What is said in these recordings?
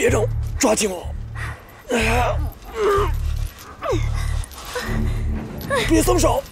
别动，抓紧我！别松手！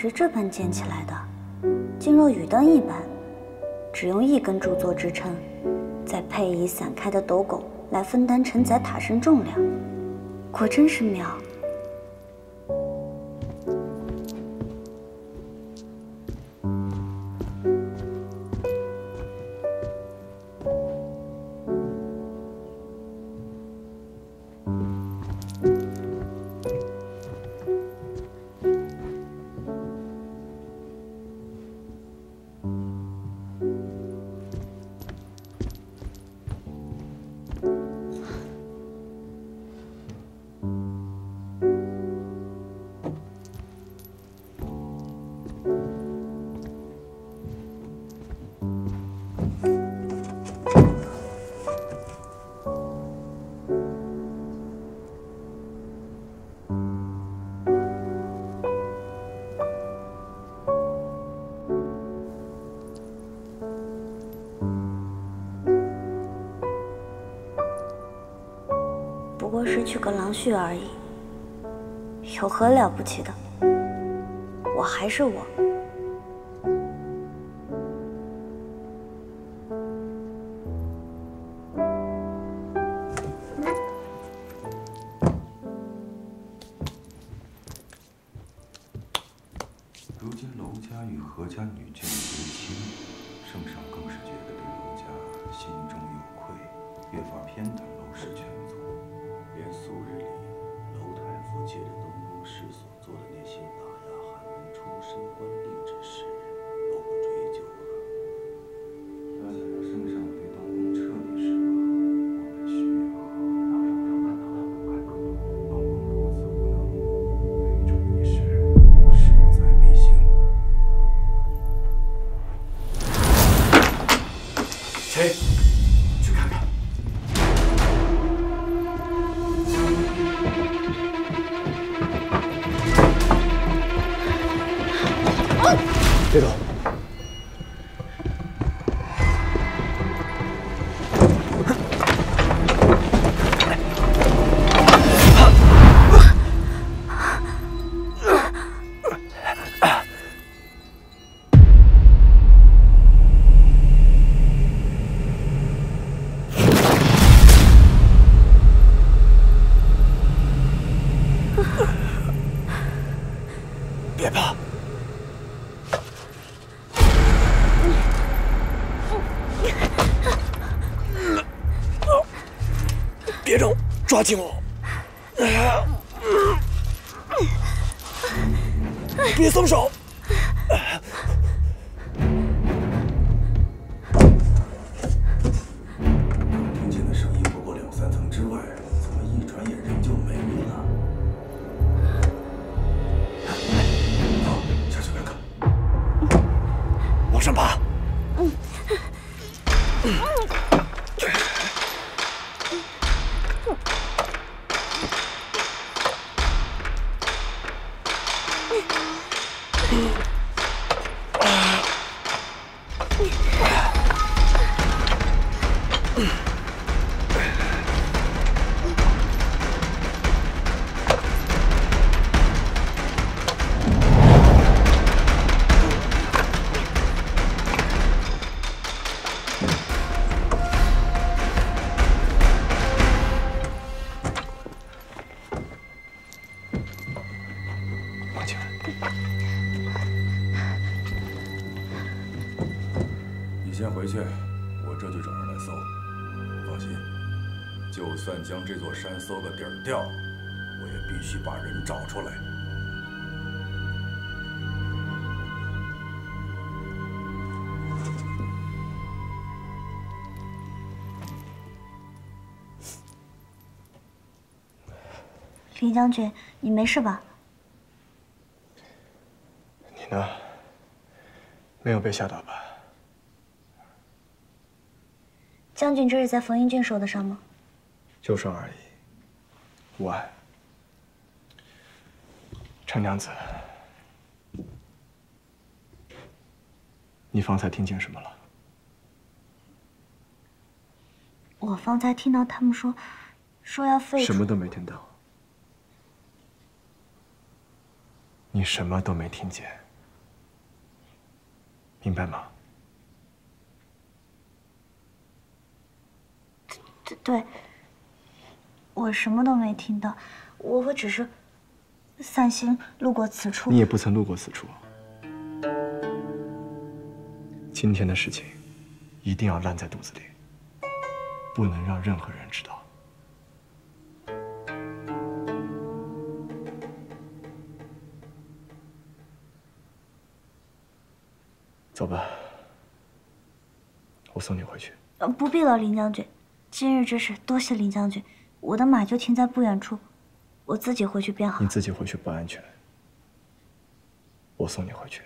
是这般建起来的，竟若雨灯一般，只用一根柱做支撑，再配以散开的斗拱来分担承载塔身重量，果真是妙。过是取个郎婿而已，有何了不起的？我还是我。如今娄家与何家女眷为亲，圣上更是觉得对娄家心中有愧，越发偏袒娄氏全抓紧我！别松手！你先回去，我这就找人来搜。放心，就算将这座山搜个底儿掉，我也必须把人找出来。林将军，你没事吧？你呢？没有被吓到吧？将军，这是在冯英俊受的伤吗？旧伤而已，无碍。程娘子，你方才听见什么了？我方才听到他们说，说要废。什么都没听到。你什么都没听见，明白吗？对对，我什么都没听到，我我只是散心路过此处。你也不曾路过此处。今天的事情一定要烂在肚子里，不能让任何人知道。走吧，我送你回去。呃，不必了，林将军。今日之事，多谢林将军。我的马就停在不远处，我自己回去便好。你自己回去不安全，我送你回去。